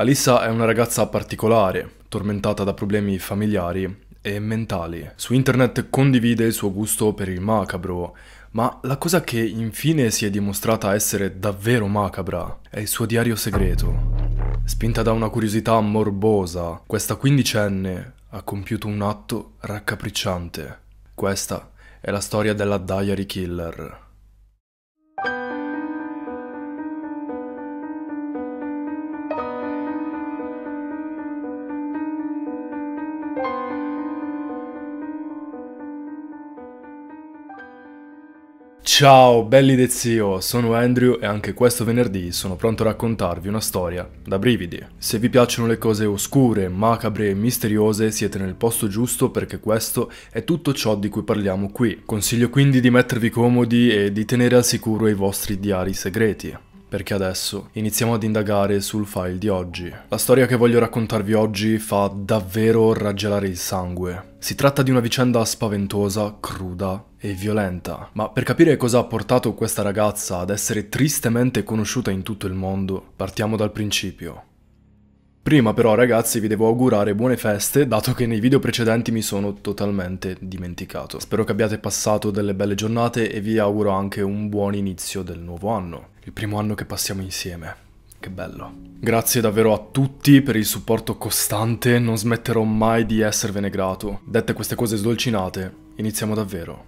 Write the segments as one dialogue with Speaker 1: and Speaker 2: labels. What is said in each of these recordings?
Speaker 1: Alissa è una ragazza particolare, tormentata da problemi familiari e mentali. Su internet condivide il suo gusto per il macabro, ma la cosa che infine si è dimostrata essere davvero macabra è il suo diario segreto. Spinta da una curiosità morbosa, questa quindicenne ha compiuto un atto raccapricciante. Questa è la storia della Diary Killer. Ciao belli de zio, sono Andrew e anche questo venerdì sono pronto a raccontarvi una storia da brividi. Se vi piacciono le cose oscure, macabre e misteriose siete nel posto giusto perché questo è tutto ciò di cui parliamo qui. Consiglio quindi di mettervi comodi e di tenere al sicuro i vostri diari segreti perché adesso iniziamo ad indagare sul file di oggi. La storia che voglio raccontarvi oggi fa davvero raggelare il sangue. Si tratta di una vicenda spaventosa, cruda e violenta, ma per capire cosa ha portato questa ragazza ad essere tristemente conosciuta in tutto il mondo, partiamo dal principio. Prima però ragazzi vi devo augurare buone feste dato che nei video precedenti mi sono totalmente dimenticato. Spero che abbiate passato delle belle giornate e vi auguro anche un buon inizio del nuovo anno. Il primo anno che passiamo insieme. Che bello. Grazie davvero a tutti per il supporto costante, non smetterò mai di esservene grato. Dette queste cose sdolcinate, iniziamo davvero.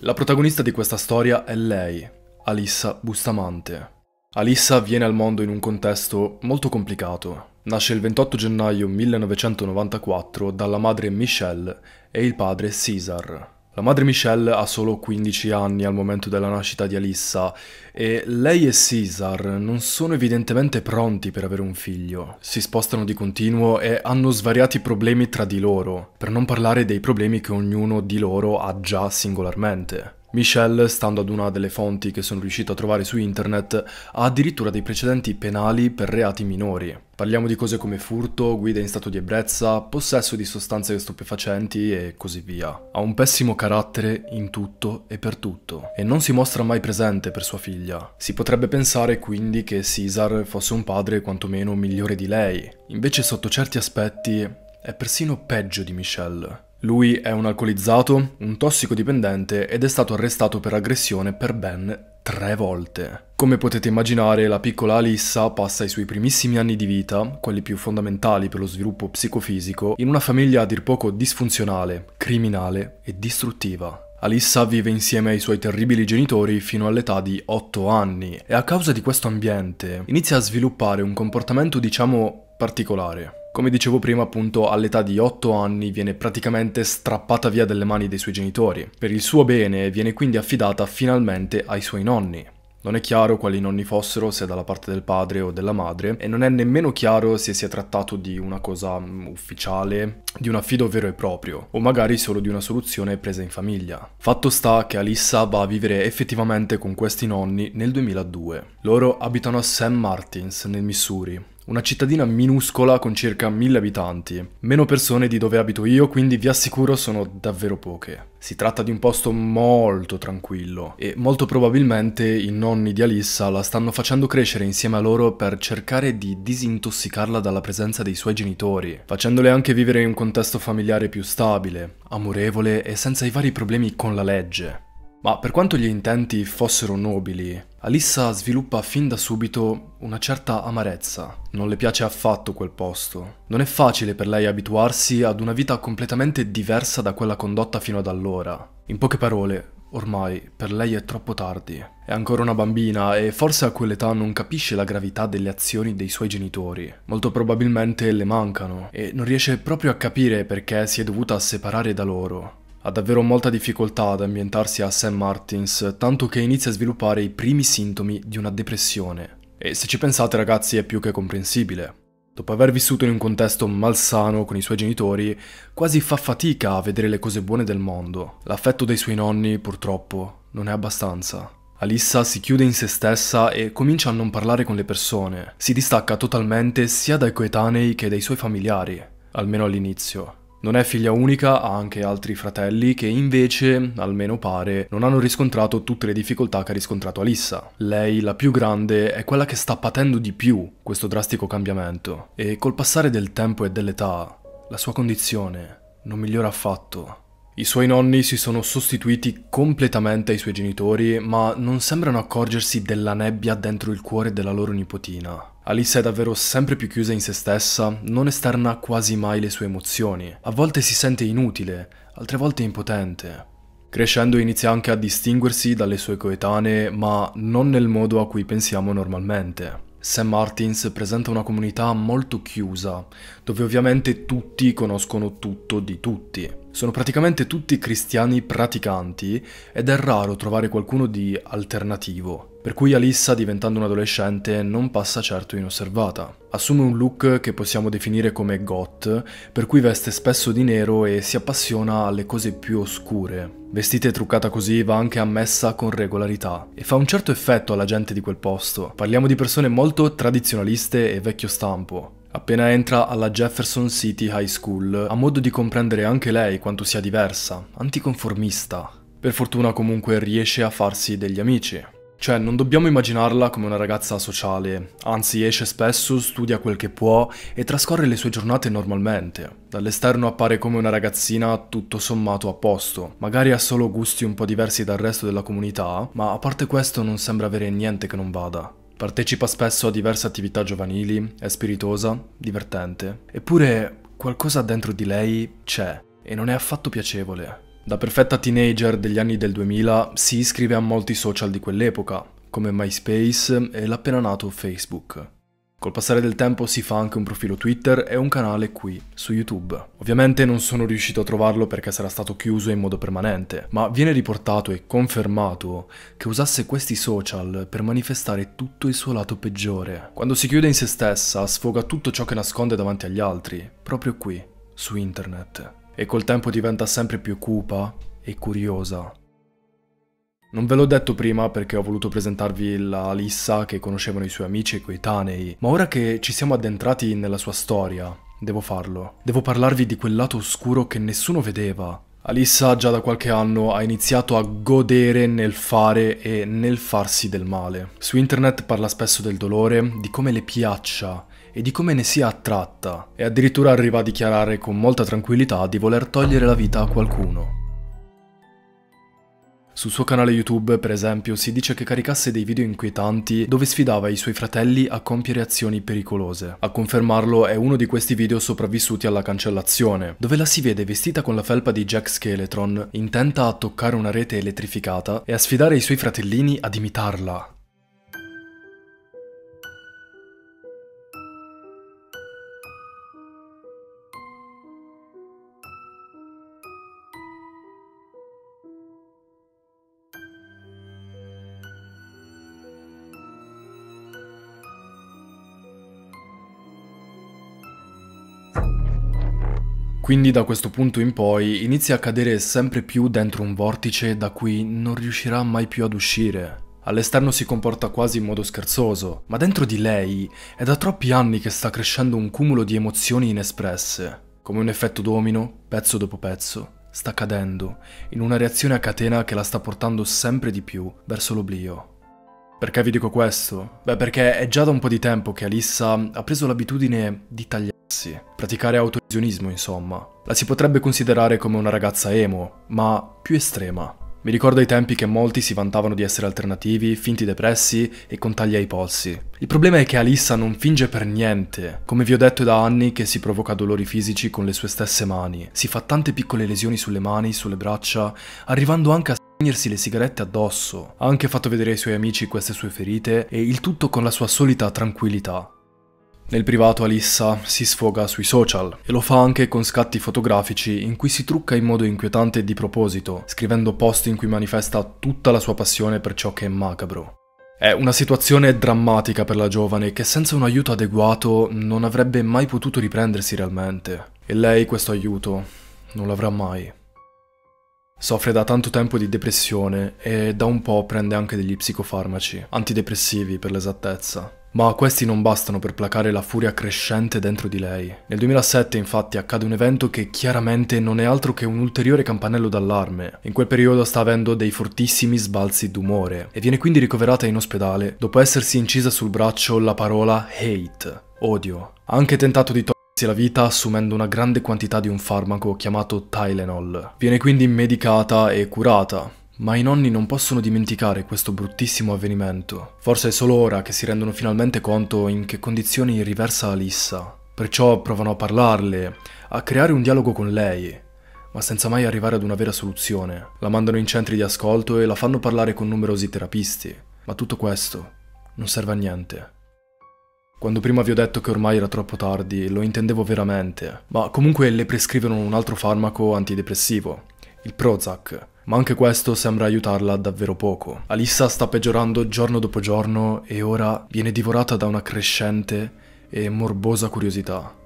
Speaker 1: La protagonista di questa storia è lei, Alissa Bustamante. Alissa viene al mondo in un contesto molto complicato. Nasce il 28 gennaio 1994 dalla madre Michelle e il padre Cesar. La madre Michelle ha solo 15 anni al momento della nascita di Alissa e lei e Cesar non sono evidentemente pronti per avere un figlio. Si spostano di continuo e hanno svariati problemi tra di loro, per non parlare dei problemi che ognuno di loro ha già singolarmente. Michelle, stando ad una delle fonti che sono riuscito a trovare su internet, ha addirittura dei precedenti penali per reati minori. Parliamo di cose come furto, guida in stato di ebbrezza, possesso di sostanze stupefacenti e così via. Ha un pessimo carattere in tutto e per tutto, e non si mostra mai presente per sua figlia. Si potrebbe pensare quindi che Caesar fosse un padre quantomeno migliore di lei, invece sotto certi aspetti è persino peggio di Michelle. Lui è un alcolizzato, un tossicodipendente ed è stato arrestato per aggressione per ben tre volte. Come potete immaginare, la piccola Alissa passa i suoi primissimi anni di vita, quelli più fondamentali per lo sviluppo psicofisico, in una famiglia a dir poco disfunzionale, criminale e distruttiva. Alissa vive insieme ai suoi terribili genitori fino all'età di 8 anni e a causa di questo ambiente inizia a sviluppare un comportamento diciamo particolare. Come dicevo prima, appunto, all'età di 8 anni viene praticamente strappata via dalle mani dei suoi genitori. Per il suo bene viene quindi affidata finalmente ai suoi nonni. Non è chiaro quali nonni fossero, se dalla parte del padre o della madre, e non è nemmeno chiaro se sia trattato di una cosa mm, ufficiale, di un affido vero e proprio, o magari solo di una soluzione presa in famiglia. Fatto sta che Alissa va a vivere effettivamente con questi nonni nel 2002. Loro abitano a St. Martins, nel Missouri, una cittadina minuscola con circa mille abitanti. Meno persone di dove abito io, quindi vi assicuro sono davvero poche. Si tratta di un posto molto tranquillo e molto probabilmente i nonni di Alissa la stanno facendo crescere insieme a loro per cercare di disintossicarla dalla presenza dei suoi genitori, facendole anche vivere in un contesto familiare più stabile, amorevole e senza i vari problemi con la legge. Ma per quanto gli intenti fossero nobili, Alissa sviluppa fin da subito una certa amarezza. Non le piace affatto quel posto. Non è facile per lei abituarsi ad una vita completamente diversa da quella condotta fino ad allora. In poche parole, ormai per lei è troppo tardi. È ancora una bambina e forse a quell'età non capisce la gravità delle azioni dei suoi genitori. Molto probabilmente le mancano e non riesce proprio a capire perché si è dovuta separare da loro. Ha davvero molta difficoltà ad ambientarsi a St. Martins, tanto che inizia a sviluppare i primi sintomi di una depressione. E se ci pensate ragazzi è più che comprensibile. Dopo aver vissuto in un contesto malsano con i suoi genitori, quasi fa fatica a vedere le cose buone del mondo. L'affetto dei suoi nonni, purtroppo, non è abbastanza. Alissa si chiude in se stessa e comincia a non parlare con le persone. Si distacca totalmente sia dai coetanei che dai suoi familiari, almeno all'inizio. Non è figlia unica, ha anche altri fratelli che invece, almeno pare, non hanno riscontrato tutte le difficoltà che ha riscontrato Alissa. Lei, la più grande, è quella che sta patendo di più questo drastico cambiamento e col passare del tempo e dell'età, la sua condizione non migliora affatto. I suoi nonni si sono sostituiti completamente ai suoi genitori, ma non sembrano accorgersi della nebbia dentro il cuore della loro nipotina. Alice è davvero sempre più chiusa in se stessa, non esterna quasi mai le sue emozioni. A volte si sente inutile, altre volte impotente. Crescendo inizia anche a distinguersi dalle sue coetanee, ma non nel modo a cui pensiamo normalmente. St. Martins presenta una comunità molto chiusa, dove ovviamente tutti conoscono tutto di tutti. Sono praticamente tutti cristiani praticanti ed è raro trovare qualcuno di alternativo. Per cui Alissa, diventando un adolescente, non passa certo inosservata. Assume un look che possiamo definire come goth, per cui veste spesso di nero e si appassiona alle cose più oscure. Vestita e truccata così va anche ammessa con regolarità e fa un certo effetto alla gente di quel posto. Parliamo di persone molto tradizionaliste e vecchio stampo, Appena entra alla Jefferson City High School, ha modo di comprendere anche lei quanto sia diversa, anticonformista. Per fortuna comunque riesce a farsi degli amici. Cioè, non dobbiamo immaginarla come una ragazza sociale, anzi esce spesso, studia quel che può e trascorre le sue giornate normalmente. Dall'esterno appare come una ragazzina tutto sommato a posto, magari ha solo gusti un po' diversi dal resto della comunità, ma a parte questo non sembra avere niente che non vada. Partecipa spesso a diverse attività giovanili, è spiritosa, divertente, eppure qualcosa dentro di lei c'è e non è affatto piacevole. Da perfetta teenager degli anni del 2000 si iscrive a molti social di quell'epoca, come MySpace e l'appena nato Facebook. Col passare del tempo si fa anche un profilo Twitter e un canale qui, su YouTube. Ovviamente non sono riuscito a trovarlo perché sarà stato chiuso in modo permanente, ma viene riportato e confermato che usasse questi social per manifestare tutto il suo lato peggiore. Quando si chiude in se stessa, sfoga tutto ciò che nasconde davanti agli altri, proprio qui, su internet e col tempo diventa sempre più cupa e curiosa. Non ve l'ho detto prima perché ho voluto presentarvi la Lissa che conoscevano i suoi amici e coetanei, ma ora che ci siamo addentrati nella sua storia, devo farlo. Devo parlarvi di quel lato oscuro che nessuno vedeva. Alissa già da qualche anno ha iniziato a godere nel fare e nel farsi del male. Su internet parla spesso del dolore, di come le piaccia e di come ne sia attratta, e addirittura arriva a dichiarare con molta tranquillità di voler togliere la vita a qualcuno. Sul suo canale YouTube, per esempio, si dice che caricasse dei video inquietanti dove sfidava i suoi fratelli a compiere azioni pericolose. A confermarlo è uno di questi video sopravvissuti alla cancellazione, dove la si vede vestita con la felpa di Jack Skeletron, intenta a toccare una rete elettrificata e a sfidare i suoi fratellini ad imitarla. Quindi da questo punto in poi inizia a cadere sempre più dentro un vortice da cui non riuscirà mai più ad uscire. All'esterno si comporta quasi in modo scherzoso, ma dentro di lei è da troppi anni che sta crescendo un cumulo di emozioni inespresse. Come un effetto domino, pezzo dopo pezzo, sta cadendo in una reazione a catena che la sta portando sempre di più verso l'oblio. Perché vi dico questo? Beh, perché è già da un po' di tempo che Alissa ha preso l'abitudine di tagliare praticare autolesionismo insomma. La si potrebbe considerare come una ragazza emo, ma più estrema. Mi ricordo ai tempi che molti si vantavano di essere alternativi, finti depressi e con tagli ai polsi. Il problema è che Alissa non finge per niente. Come vi ho detto è da anni che si provoca dolori fisici con le sue stesse mani. Si fa tante piccole lesioni sulle mani, sulle braccia, arrivando anche a spegnersi le sigarette addosso. Ha anche fatto vedere ai suoi amici queste sue ferite e il tutto con la sua solita tranquillità. Nel privato Alissa si sfoga sui social e lo fa anche con scatti fotografici in cui si trucca in modo inquietante e di proposito, scrivendo post in cui manifesta tutta la sua passione per ciò che è macabro. È una situazione drammatica per la giovane che senza un aiuto adeguato non avrebbe mai potuto riprendersi realmente. E lei questo aiuto non l'avrà mai. Soffre da tanto tempo di depressione e da un po' prende anche degli psicofarmaci, antidepressivi per l'esattezza Ma questi non bastano per placare la furia crescente dentro di lei. Nel 2007 infatti accade un evento che chiaramente non è altro che un ulteriore campanello d'allarme. In quel periodo sta avendo dei fortissimi sbalzi d'umore e viene quindi ricoverata in ospedale dopo essersi incisa sul braccio la parola hate, odio. Ha anche tentato di togliersi la vita assumendo una grande quantità di un farmaco chiamato Tylenol. Viene quindi medicata e curata, ma i nonni non possono dimenticare questo bruttissimo avvenimento. Forse è solo ora che si rendono finalmente conto in che condizioni riversa Alissa. Perciò provano a parlarle, a creare un dialogo con lei, ma senza mai arrivare ad una vera soluzione. La mandano in centri di ascolto e la fanno parlare con numerosi terapisti. Ma tutto questo non serve a niente. Quando prima vi ho detto che ormai era troppo tardi, lo intendevo veramente, ma comunque le prescrivono un altro farmaco antidepressivo, il Prozac, ma anche questo sembra aiutarla davvero poco. Alissa sta peggiorando giorno dopo giorno e ora viene divorata da una crescente e morbosa curiosità.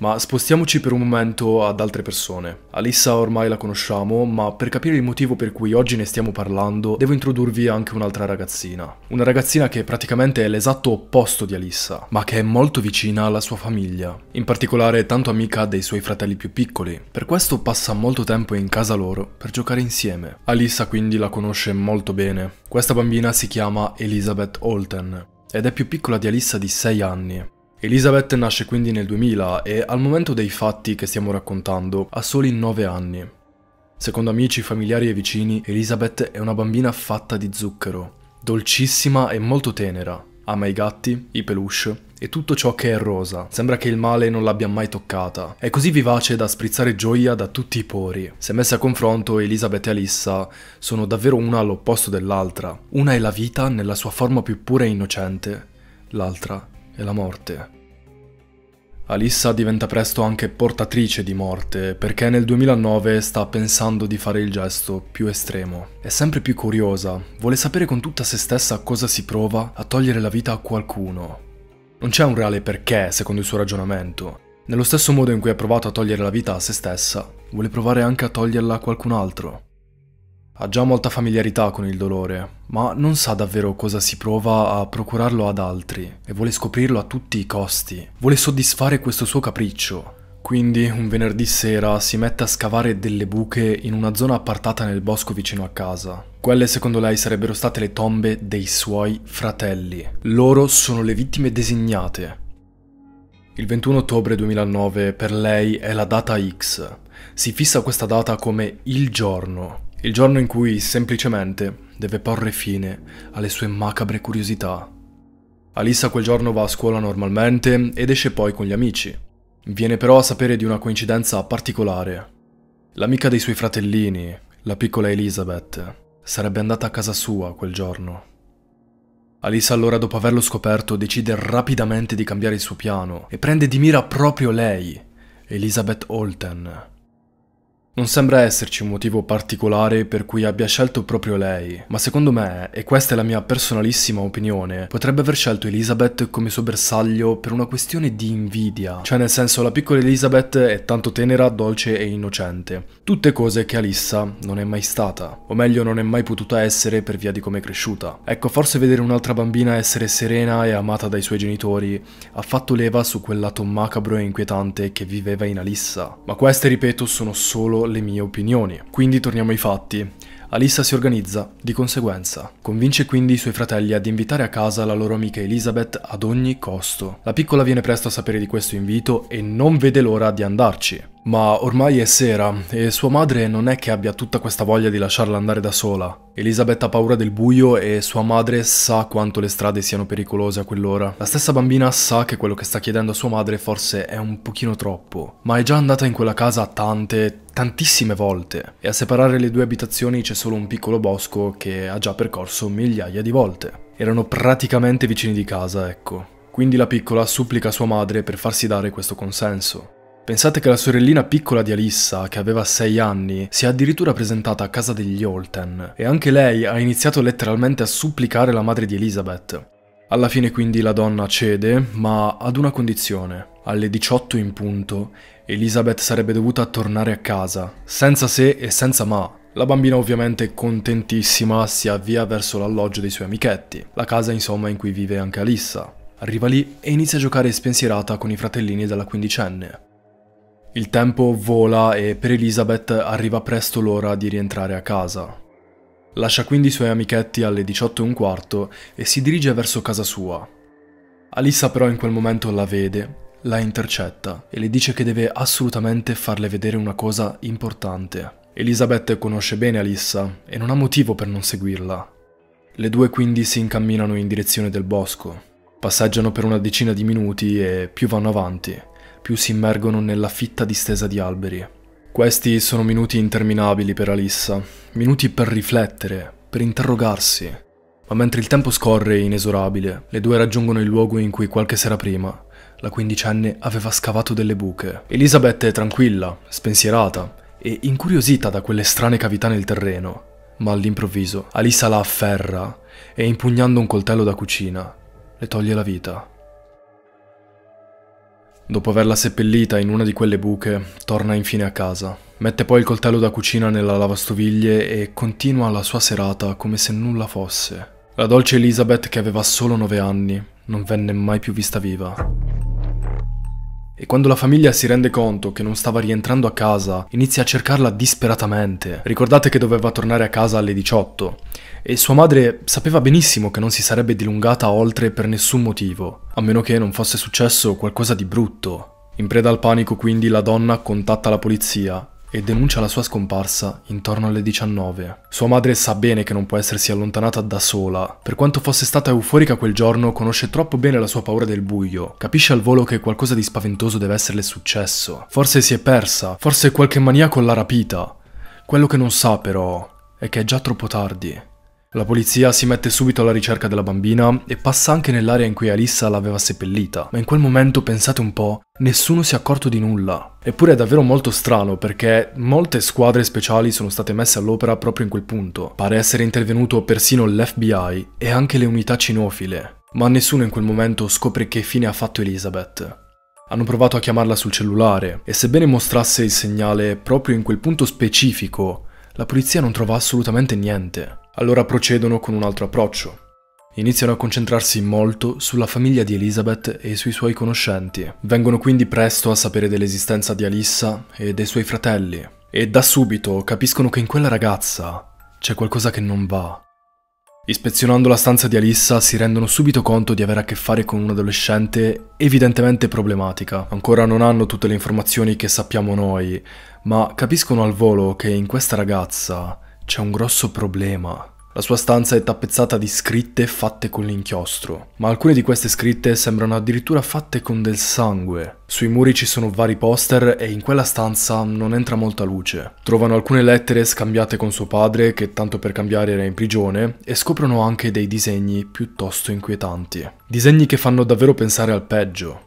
Speaker 1: Ma spostiamoci per un momento ad altre persone. Alissa ormai la conosciamo, ma per capire il motivo per cui oggi ne stiamo parlando, devo introdurvi anche un'altra ragazzina. Una ragazzina che praticamente è l'esatto opposto di Alissa, ma che è molto vicina alla sua famiglia. In particolare tanto amica dei suoi fratelli più piccoli. Per questo passa molto tempo in casa loro per giocare insieme. Alissa quindi la conosce molto bene. Questa bambina si chiama Elizabeth Holten ed è più piccola di Alissa di 6 anni. Elizabeth nasce quindi nel 2000 e al momento dei fatti che stiamo raccontando ha soli 9 anni. Secondo amici, familiari e vicini, Elizabeth è una bambina fatta di zucchero, dolcissima e molto tenera. Ama i gatti, i peluche e tutto ciò che è rosa. Sembra che il male non l'abbia mai toccata. È così vivace da sprizzare gioia da tutti i pori. Se messe a confronto, Elizabeth e Alissa sono davvero una all'opposto dell'altra. Una è la vita nella sua forma più pura e innocente, l'altra e la morte. Alissa diventa presto anche portatrice di morte perché nel 2009 sta pensando di fare il gesto più estremo. È sempre più curiosa, vuole sapere con tutta se stessa cosa si prova a togliere la vita a qualcuno. Non c'è un reale perché, secondo il suo ragionamento. Nello stesso modo in cui ha provato a togliere la vita a se stessa, vuole provare anche a toglierla a qualcun altro. Ha già molta familiarità con il dolore, ma non sa davvero cosa si prova a procurarlo ad altri e vuole scoprirlo a tutti i costi. Vuole soddisfare questo suo capriccio. Quindi un venerdì sera si mette a scavare delle buche in una zona appartata nel bosco vicino a casa. Quelle secondo lei sarebbero state le tombe dei suoi fratelli. Loro sono le vittime designate. Il 21 ottobre 2009 per lei è la data X. Si fissa questa data come il giorno il giorno in cui semplicemente deve porre fine alle sue macabre curiosità. Alissa quel giorno va a scuola normalmente ed esce poi con gli amici. Viene però a sapere di una coincidenza particolare. L'amica dei suoi fratellini, la piccola Elizabeth, sarebbe andata a casa sua quel giorno. Alissa allora dopo averlo scoperto decide rapidamente di cambiare il suo piano e prende di mira proprio lei, Elizabeth Holten, non sembra esserci un motivo particolare per cui abbia scelto proprio lei, ma secondo me, e questa è la mia personalissima opinione, potrebbe aver scelto Elizabeth come suo bersaglio per una questione di invidia. Cioè nel senso la piccola Elizabeth è tanto tenera, dolce e innocente. Tutte cose che Alissa non è mai stata, o meglio non è mai potuta essere per via di come è cresciuta. Ecco, forse vedere un'altra bambina essere serena e amata dai suoi genitori ha fatto leva su quel lato macabro e inquietante che viveva in Alissa. Ma queste, ripeto, sono solo le mie opinioni. Quindi torniamo ai fatti. Alissa si organizza, di conseguenza. Convince quindi i suoi fratelli ad invitare a casa la loro amica Elizabeth ad ogni costo. La piccola viene presto a sapere di questo invito e non vede l'ora di andarci. Ma ormai è sera e sua madre non è che abbia tutta questa voglia di lasciarla andare da sola. Elizabeth ha paura del buio e sua madre sa quanto le strade siano pericolose a quell'ora. La stessa bambina sa che quello che sta chiedendo a sua madre forse è un pochino troppo, ma è già andata in quella casa tante, tantissime volte e a separare le due abitazioni c'è solo un piccolo bosco che ha già percorso migliaia di volte. Erano praticamente vicini di casa, ecco. Quindi la piccola supplica sua madre per farsi dare questo consenso. Pensate che la sorellina piccola di Alissa, che aveva 6 anni, si è addirittura presentata a casa degli Holten e anche lei ha iniziato letteralmente a supplicare la madre di Elizabeth. Alla fine quindi la donna cede, ma ad una condizione. Alle 18 in punto, Elizabeth sarebbe dovuta tornare a casa, senza se e senza ma. La bambina ovviamente contentissima si avvia verso l'alloggio dei suoi amichetti, la casa insomma in cui vive anche Alissa. Arriva lì e inizia a giocare spensierata con i fratellini della quindicenne. Il tempo vola e per Elizabeth arriva presto l'ora di rientrare a casa. Lascia quindi i suoi amichetti alle 18 e si dirige verso casa sua. Alissa però in quel momento la vede, la intercetta e le dice che deve assolutamente farle vedere una cosa importante. Elisabeth conosce bene Alissa e non ha motivo per non seguirla. Le due quindi si incamminano in direzione del bosco. Passeggiano per una decina di minuti e più vanno avanti, più si immergono nella fitta distesa di alberi. Questi sono minuti interminabili per Alissa, minuti per riflettere, per interrogarsi. Ma mentre il tempo scorre inesorabile, le due raggiungono il luogo in cui qualche sera prima la quindicenne aveva scavato delle buche. Elisabeth è tranquilla, spensierata e incuriosita da quelle strane cavità nel terreno, ma all'improvviso Alisa la afferra e impugnando un coltello da cucina le toglie la vita. Dopo averla seppellita in una di quelle buche, torna infine a casa. Mette poi il coltello da cucina nella lavastoviglie e continua la sua serata come se nulla fosse. La dolce Elizabeth, che aveva solo nove anni, non venne mai più vista viva. E quando la famiglia si rende conto che non stava rientrando a casa, inizia a cercarla disperatamente. Ricordate che doveva tornare a casa alle 18 e sua madre sapeva benissimo che non si sarebbe dilungata oltre per nessun motivo, a meno che non fosse successo qualcosa di brutto. In preda al panico quindi la donna contatta la polizia e denuncia la sua scomparsa intorno alle 19. Sua madre sa bene che non può essersi allontanata da sola. Per quanto fosse stata euforica quel giorno, conosce troppo bene la sua paura del buio. Capisce al volo che qualcosa di spaventoso deve esserle successo. Forse si è persa, forse qualche maniaco l'ha rapita. Quello che non sa però è che è già troppo tardi. La polizia si mette subito alla ricerca della bambina e passa anche nell'area in cui Alissa l'aveva seppellita, ma in quel momento, pensate un po', nessuno si è accorto di nulla. Eppure è davvero molto strano perché molte squadre speciali sono state messe all'opera proprio in quel punto. Pare essere intervenuto persino l'FBI e anche le unità cinofile, ma nessuno in quel momento scopre che fine ha fatto Elizabeth. Hanno provato a chiamarla sul cellulare e sebbene mostrasse il segnale proprio in quel punto specifico, la polizia non trova assolutamente niente. Allora procedono con un altro approccio. Iniziano a concentrarsi molto sulla famiglia di Elizabeth e sui suoi conoscenti. Vengono quindi presto a sapere dell'esistenza di Alissa e dei suoi fratelli. E da subito capiscono che in quella ragazza c'è qualcosa che non va. Ispezionando la stanza di Alissa si rendono subito conto di avere a che fare con un'adolescente evidentemente problematica. Ancora non hanno tutte le informazioni che sappiamo noi, ma capiscono al volo che in questa ragazza c'è un grosso problema. La sua stanza è tappezzata di scritte fatte con l'inchiostro, ma alcune di queste scritte sembrano addirittura fatte con del sangue. Sui muri ci sono vari poster e in quella stanza non entra molta luce. Trovano alcune lettere scambiate con suo padre, che tanto per cambiare era in prigione, e scoprono anche dei disegni piuttosto inquietanti. Disegni che fanno davvero pensare al peggio.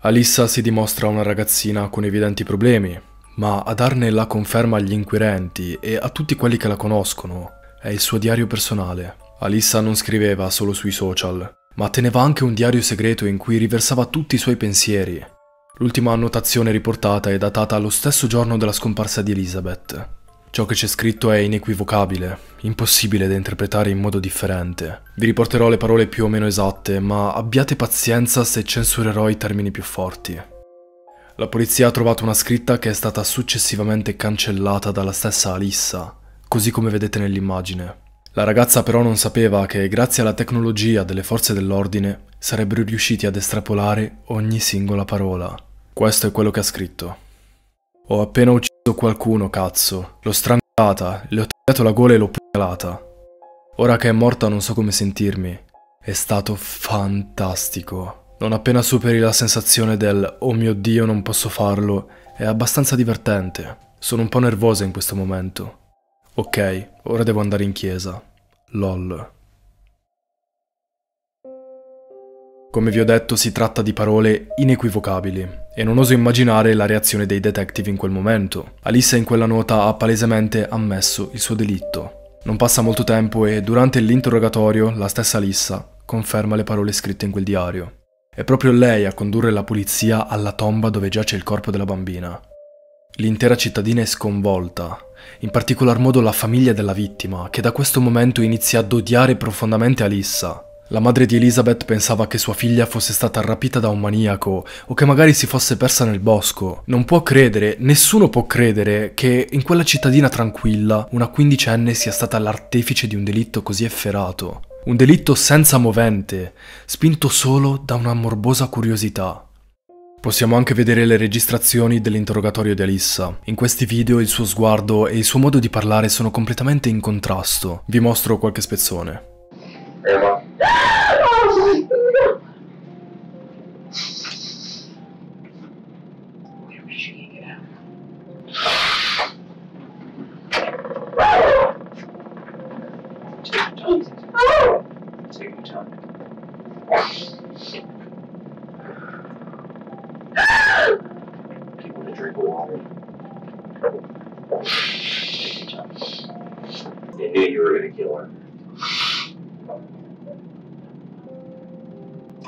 Speaker 1: Alissa si dimostra una ragazzina con evidenti problemi, ma a darne la conferma agli inquirenti e a tutti quelli che la conoscono è il suo diario personale. Alissa non scriveva solo sui social, ma teneva anche un diario segreto in cui riversava tutti i suoi pensieri. L'ultima annotazione riportata è datata lo stesso giorno della scomparsa di Elizabeth. Ciò che c'è scritto è inequivocabile, impossibile da interpretare in modo differente. Vi riporterò le parole più o meno esatte, ma abbiate pazienza se censurerò i termini più forti. La polizia ha trovato una scritta che è stata successivamente cancellata dalla stessa Alissa, così come vedete nell'immagine. La ragazza però non sapeva che grazie alla tecnologia delle forze dell'ordine sarebbero riusciti ad estrapolare ogni singola parola. Questo è quello che ha scritto. Ho appena ucciso qualcuno, cazzo. L'ho strangolata, le ho tagliato la gola e l'ho pugnalata. Ora che è morta non so come sentirmi. È stato fantastico. Non appena superi la sensazione del oh mio dio non posso farlo, è abbastanza divertente. Sono un po' nervosa in questo momento. Ok, ora devo andare in chiesa. LOL. Come vi ho detto si tratta di parole inequivocabili e non oso immaginare la reazione dei detective in quel momento. Alissa in quella nota ha palesemente ammesso il suo delitto. Non passa molto tempo e durante l'interrogatorio la stessa Alissa conferma le parole scritte in quel diario. È proprio lei a condurre la polizia alla tomba dove giace il corpo della bambina. L'intera cittadina è sconvolta, in particolar modo la famiglia della vittima, che da questo momento inizia ad odiare profondamente Alissa. La madre di Elizabeth pensava che sua figlia fosse stata rapita da un maniaco o che magari si fosse persa nel bosco. Non può credere, nessuno può credere che in quella cittadina tranquilla una quindicenne sia stata l'artefice di un delitto così efferato. Un delitto senza movente, spinto solo da una morbosa curiosità. Possiamo anche vedere le registrazioni dell'interrogatorio di Alissa. In questi video il suo sguardo e il suo modo di parlare sono completamente in contrasto. Vi mostro qualche spezzone.
Speaker 2: Emma. Take your time. Do you to drink water? Your time. They knew you were gonna kill her.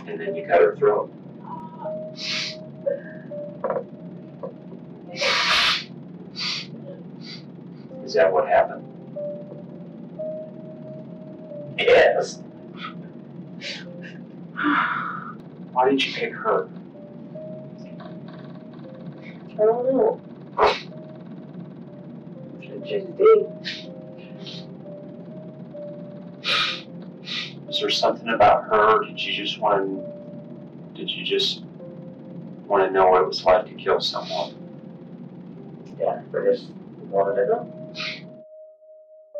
Speaker 2: And then you cut her throat. Is that what happened? Did you pick her?
Speaker 3: I don't know. I just did.
Speaker 2: Was there something about her? Did you just want did you just want to know what it was like to kill someone?
Speaker 3: Yeah, I just wanted to know.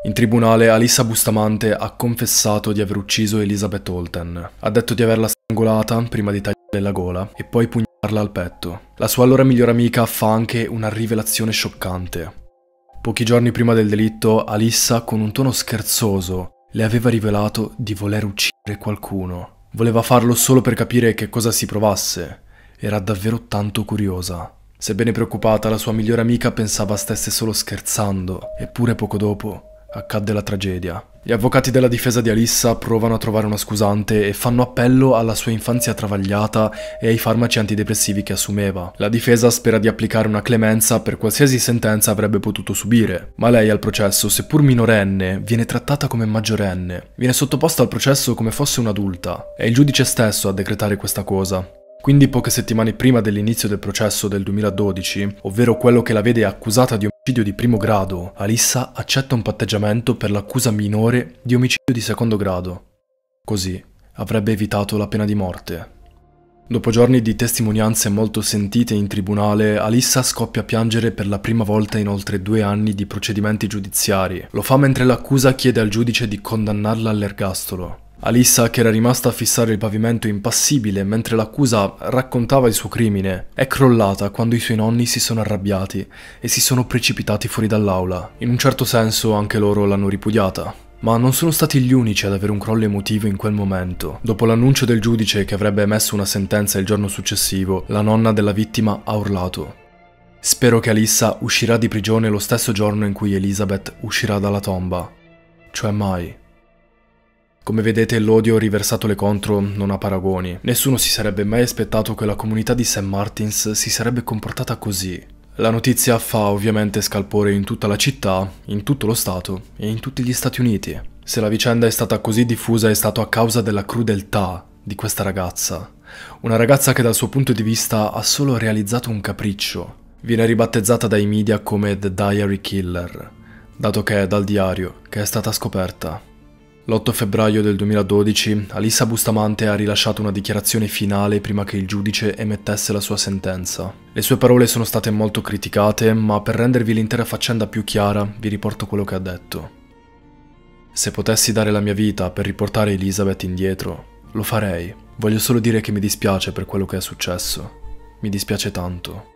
Speaker 1: In tribunale Alissa Bustamante ha confessato di aver ucciso Elizabeth Holten. Ha detto di averla strangolata prima di tagliarle la gola e poi pugnalarla al petto. La sua allora migliore amica fa anche una rivelazione scioccante. Pochi giorni prima del delitto, Alissa, con un tono scherzoso, le aveva rivelato di voler uccidere qualcuno. Voleva farlo solo per capire che cosa si provasse. Era davvero tanto curiosa. Sebbene preoccupata, la sua migliore amica pensava stesse solo scherzando, eppure poco dopo accadde la tragedia. Gli avvocati della difesa di Alissa provano a trovare una scusante e fanno appello alla sua infanzia travagliata e ai farmaci antidepressivi che assumeva. La difesa spera di applicare una clemenza per qualsiasi sentenza avrebbe potuto subire, ma lei al processo, seppur minorenne, viene trattata come maggiorenne. Viene sottoposta al processo come fosse un'adulta. È il giudice stesso a decretare questa cosa. Quindi poche settimane prima dell'inizio del processo del 2012, ovvero quello che la vede accusata di omicidio di primo grado, Alissa accetta un patteggiamento per l'accusa minore di omicidio di secondo grado. Così avrebbe evitato la pena di morte. Dopo giorni di testimonianze molto sentite in tribunale, Alissa scoppia a piangere per la prima volta in oltre due anni di procedimenti giudiziari. Lo fa mentre l'accusa chiede al giudice di condannarla all'ergastolo. Alissa, che era rimasta a fissare il pavimento impassibile mentre l'accusa raccontava il suo crimine, è crollata quando i suoi nonni si sono arrabbiati e si sono precipitati fuori dall'aula. In un certo senso anche loro l'hanno ripudiata. Ma non sono stati gli unici ad avere un crollo emotivo in quel momento. Dopo l'annuncio del giudice che avrebbe emesso una sentenza il giorno successivo, la nonna della vittima ha urlato. Spero che Alissa uscirà di prigione lo stesso giorno in cui Elizabeth uscirà dalla tomba. Cioè mai. Come vedete l'odio riversatole contro non ha paragoni. Nessuno si sarebbe mai aspettato che la comunità di St. Martins si sarebbe comportata così. La notizia fa ovviamente scalpore in tutta la città, in tutto lo Stato e in tutti gli Stati Uniti. Se la vicenda è stata così diffusa è stato a causa della crudeltà di questa ragazza. Una ragazza che dal suo punto di vista ha solo realizzato un capriccio. Viene ribattezzata dai media come The Diary Killer, dato che è dal diario che è stata scoperta. L'8 febbraio del 2012 Alissa Bustamante ha rilasciato una dichiarazione finale prima che il giudice emettesse la sua sentenza. Le sue parole sono state molto criticate, ma per rendervi l'intera faccenda più chiara vi riporto quello che ha detto. Se potessi dare la mia vita per riportare Elizabeth indietro, lo farei. Voglio solo dire che mi dispiace per quello che è successo. Mi dispiace tanto.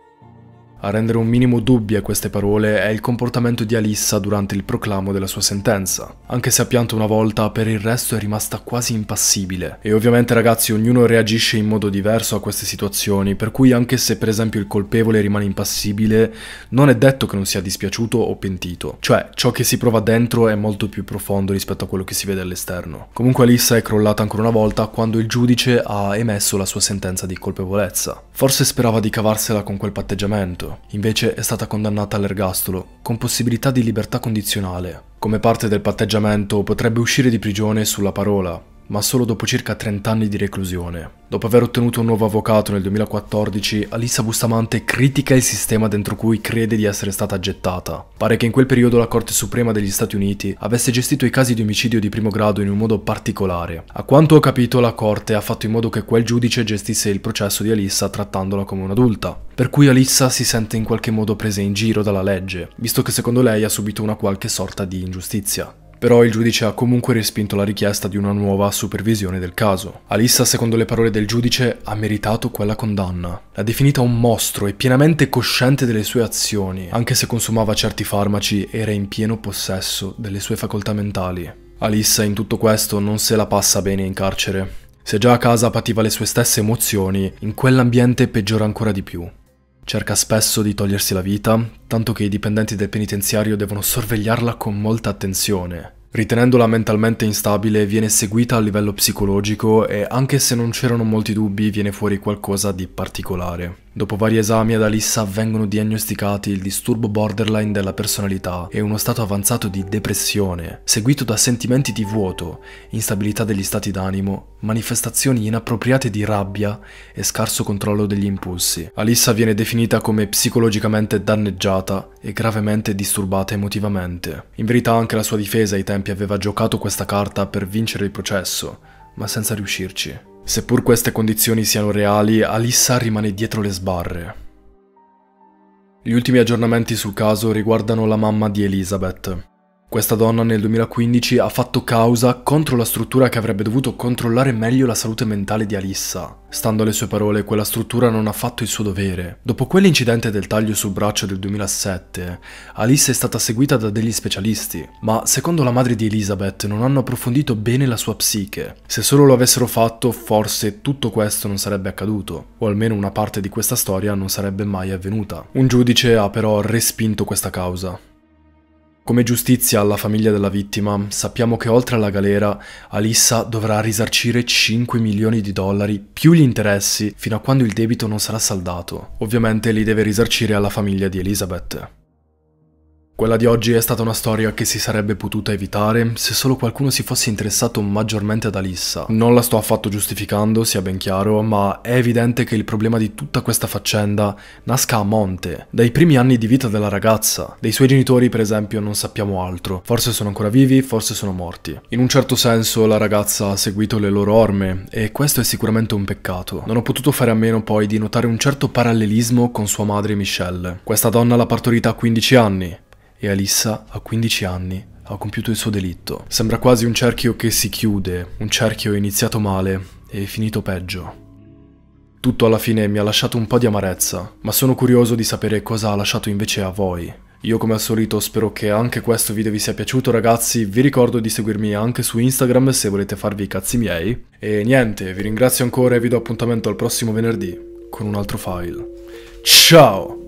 Speaker 1: A rendere un minimo dubbie queste parole è il comportamento di Alissa durante il proclamo della sua sentenza. Anche se ha pianto una volta, per il resto è rimasta quasi impassibile. E ovviamente ragazzi, ognuno reagisce in modo diverso a queste situazioni, per cui anche se per esempio il colpevole rimane impassibile, non è detto che non sia dispiaciuto o pentito. Cioè, ciò che si prova dentro è molto più profondo rispetto a quello che si vede all'esterno. Comunque Alissa è crollata ancora una volta quando il giudice ha emesso la sua sentenza di colpevolezza. Forse sperava di cavarsela con quel patteggiamento morto. Invece è stata condannata all'ergastolo, con possibilità di libertà condizionale. Come parte del patteggiamento potrebbe uscire di prigione sulla parola, ma solo dopo circa 30 anni di reclusione. Dopo aver ottenuto un nuovo avvocato nel 2014, Alissa Bustamante critica il sistema dentro cui crede di essere stata gettata. Pare che in quel periodo la Corte Suprema degli Stati Uniti avesse gestito i casi di omicidio di primo grado in un modo particolare. A quanto ho capito, la Corte ha fatto in modo che quel giudice gestisse il processo di Alissa trattandola come un'adulta. Per cui Alissa si sente in qualche modo presa in giro dalla legge, visto che secondo lei ha subito una qualche sorta di ingiustizia. Però il giudice ha comunque respinto la richiesta di una nuova supervisione del caso. Alissa, secondo le parole del giudice, ha meritato quella condanna. L'ha definita un mostro e pienamente cosciente delle sue azioni. Anche se consumava certi farmaci, era in pieno possesso delle sue facoltà mentali. Alissa in tutto questo non se la passa bene in carcere. Se già a casa pativa le sue stesse emozioni, in quell'ambiente peggiora ancora di più. Cerca spesso di togliersi la vita, tanto che i dipendenti del penitenziario devono sorvegliarla con molta attenzione. Ritenendola mentalmente instabile, viene seguita a livello psicologico e anche se non c'erano molti dubbi, viene fuori qualcosa di particolare. Dopo vari esami ad Alissa vengono diagnosticati il disturbo borderline della personalità e uno stato avanzato di depressione, seguito da sentimenti di vuoto, instabilità degli stati d'animo, manifestazioni inappropriate di rabbia e scarso controllo degli impulsi. Alissa viene definita come psicologicamente danneggiata e gravemente disturbata emotivamente. In verità anche la sua difesa ai tempi aveva giocato questa carta per vincere il processo, ma senza riuscirci. Seppur queste condizioni siano reali, Alissa rimane dietro le sbarre. Gli ultimi aggiornamenti sul caso riguardano la mamma di Elizabeth. Questa donna nel 2015 ha fatto causa contro la struttura che avrebbe dovuto controllare meglio la salute mentale di Alissa. Stando alle sue parole, quella struttura non ha fatto il suo dovere. Dopo quell'incidente del taglio sul braccio del 2007, Alissa è stata seguita da degli specialisti, ma secondo la madre di Elizabeth non hanno approfondito bene la sua psiche. Se solo lo avessero fatto, forse tutto questo non sarebbe accaduto, o almeno una parte di questa storia non sarebbe mai avvenuta. Un giudice ha però respinto questa causa. Come giustizia alla famiglia della vittima, sappiamo che oltre alla galera, Alissa dovrà risarcire 5 milioni di dollari più gli interessi fino a quando il debito non sarà saldato. Ovviamente li deve risarcire alla famiglia di Elizabeth. Quella di oggi è stata una storia che si sarebbe potuta evitare se solo qualcuno si fosse interessato maggiormente ad Alissa. Non la sto affatto giustificando, sia ben chiaro, ma è evidente che il problema di tutta questa faccenda nasca a monte, dai primi anni di vita della ragazza. Dei suoi genitori, per esempio, non sappiamo altro. Forse sono ancora vivi, forse sono morti. In un certo senso la ragazza ha seguito le loro orme e questo è sicuramente un peccato. Non ho potuto fare a meno poi di notare un certo parallelismo con sua madre Michelle. Questa donna l'ha partorita a 15 anni e Alissa, a 15 anni, ha compiuto il suo delitto. Sembra quasi un cerchio che si chiude, un cerchio iniziato male e finito peggio. Tutto alla fine mi ha lasciato un po' di amarezza, ma sono curioso di sapere cosa ha lasciato invece a voi. Io come al solito spero che anche questo video vi sia piaciuto ragazzi, vi ricordo di seguirmi anche su Instagram se volete farvi i cazzi miei. E niente, vi ringrazio ancora e vi do appuntamento al prossimo venerdì con un altro file. Ciao!